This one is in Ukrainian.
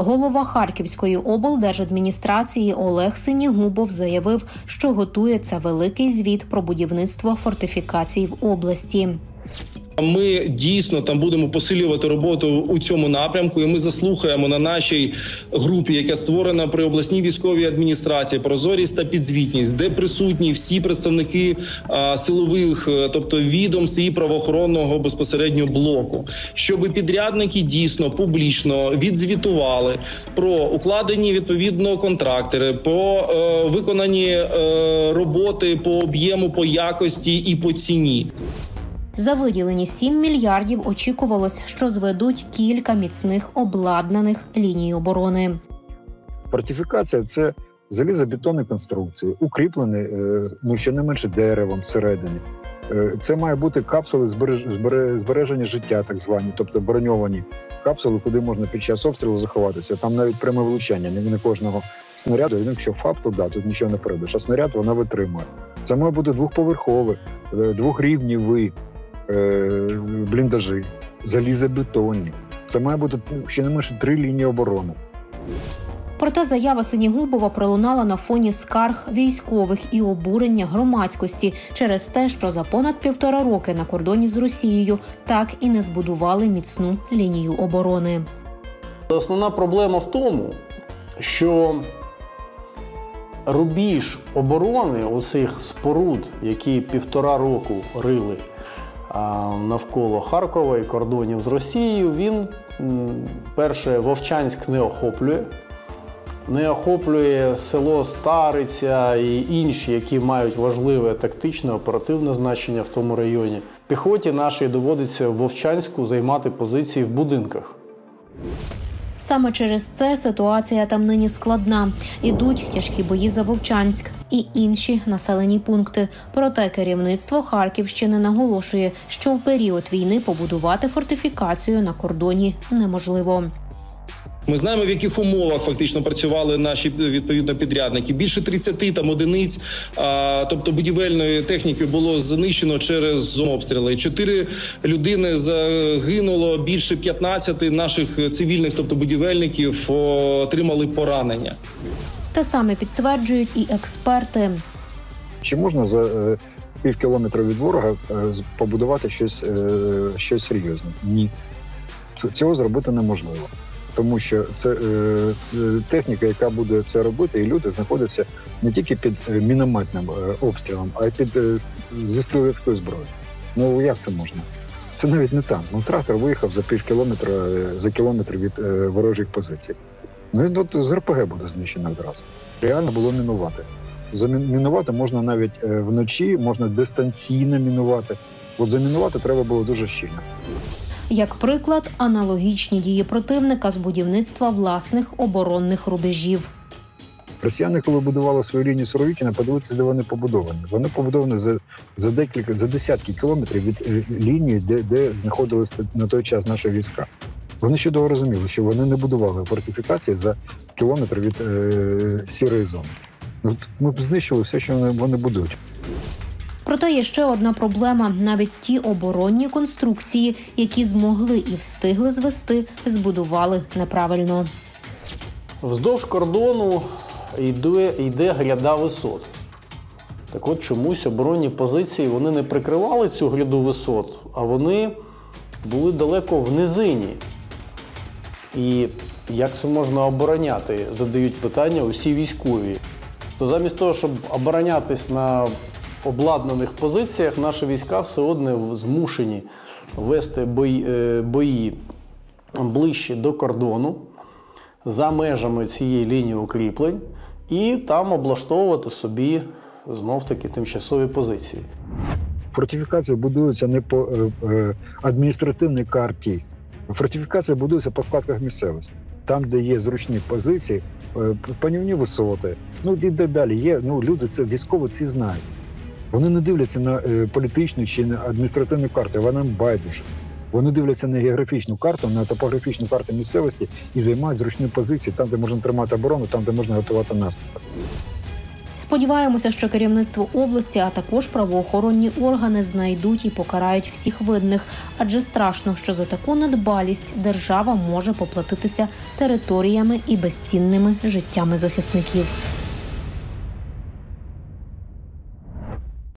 Голова Харківської облдержадміністрації Олег Синігубов заявив, що готується великий звіт про будівництво фортифікацій в області. Ми дійсно там будемо посилювати роботу у цьому напрямку. і Ми заслухаємо на нашій групі, яка створена при обласній військовій адміністрації, прозорість та підзвітність, де присутні всі представники а, силових, е, тобто відомств і правоохоронного безпосередньо блоку, щоб підрядники дійсно публічно відзвітували про укладені відповідно контракти, по е, виконані е, роботи по об'єму, по якості і по ціні. За виділені 7 мільярдів очікувалось, що зведуть кілька міцних обладнаних ліній оборони. Фортифікація це залізобетонні конструкції, укріплені е, ну щонайменше деревом всередині. Е, це має бути капсули збереження життя, так звані, тобто броньовані капсули, куди можна під час обстрілу заховатися. Там навіть пряме влучання, не кожного снаряду. Якщо ФАП, то да, тут нічого не перебиш, а снаряд вона витримує. Це має бути двохповерхове, двохрівнівий Е, бліндажі, залізобетонні. Це має бути ще не менше три лінії оборони. Проте заява Синігубова пролунала на фоні скарг військових і обурення громадськості через те, що за понад півтора роки на кордоні з Росією так і не збудували міцну лінію оборони. Основна проблема в тому, що рубіж оборони оцих споруд, які півтора року рили навколо Харкова і кордонів з Росією, він перше Вовчанськ не охоплює. Не охоплює село Стариця і інші, які мають важливе тактичне оперативне значення в тому районі. Піхоті нашій доводиться в Вовчанську займати позиції в будинках. Саме через це ситуація там нині складна. Ідуть тяжкі бої за Вовчанськ і інші населені пункти. Проте керівництво Харківщини наголошує, що в період війни побудувати фортифікацію на кордоні неможливо. Ми знаємо, в яких умовах фактично працювали наші відповідно підрядники. Більше 30 там одиниць, а, тобто будівельної техніки, було знищено через обстріли. Чотири людини загинуло. Більше 15 наших цивільних, тобто будівельників, отримали поранення. Те саме підтверджують і експерти. Чи можна за е, пів кілометра від ворога е, побудувати щось, е, щось серйозне? Ні, цього зробити неможливо тому що це е, техніка, яка буде це робити, і люди знаходяться не тільки під е, мінометним е, обстрілом, а й під е, зі стрілецькою зброєю. Ну як це можна? Це навіть не танк. Ну трактор виїхав за пів кілометра е, за кілометр від е, ворожих позицій. Ну і от з РПГ буде знищено одразу. Реально було мінувати. Замінувати можна навіть е, вночі, можна дистанційно мінувати. От замінувати треба було дуже щільно. Як приклад, аналогічні дії противника з будівництва власних оборонних рубежів. Росіяни, коли будували свою лінію Суровікіна, подивитися, де вони побудовані. Вони побудовані за за декілька за десятки кілометрів від е, лінії, де де знаходились на той час наші війська. Вони чудово розуміли, що вони не будували фортифікації за кілометр від е, сірої зони. Ну, Ми б знищили все, що вони, вони будують. Проте є ще одна проблема: навіть ті оборонні конструкції, які змогли і встигли звести, збудували неправильно. Вздовж кордону йде, йде гряда висот. Так от чомусь оборонні позиції вони не прикривали цю гряду висот, а вони були далеко в низині. І як це можна обороняти? Задають питання усі військові. То замість того, щоб оборонятись на обладнаних позиціях наші війська все одно змушені вести бої, е, бої ближче до кордону за межами цієї лінії укріплень і там облаштовувати собі знов-таки тимчасові позиції. Фортифікація будується не по е, е, адміністративній карті. Фортифікація будується по складках місцевості. Там, де є зручні позиції, панівні висоти, ну і далі є. Ну люди це військові ці знають. Вони не дивляться на е, політичну чи на адміністративну карту. Вона байдуже. Вони дивляться на географічну карту, на топографічну карту місцевості і займають зручні позиції там, де можна тримати оборону, там де можна готувати наступ. Сподіваємося, що керівництво області, а також правоохоронні органи знайдуть і покарають всіх видних, адже страшно, що за таку недбалість держава може поплатитися територіями і безцінними життями захисників.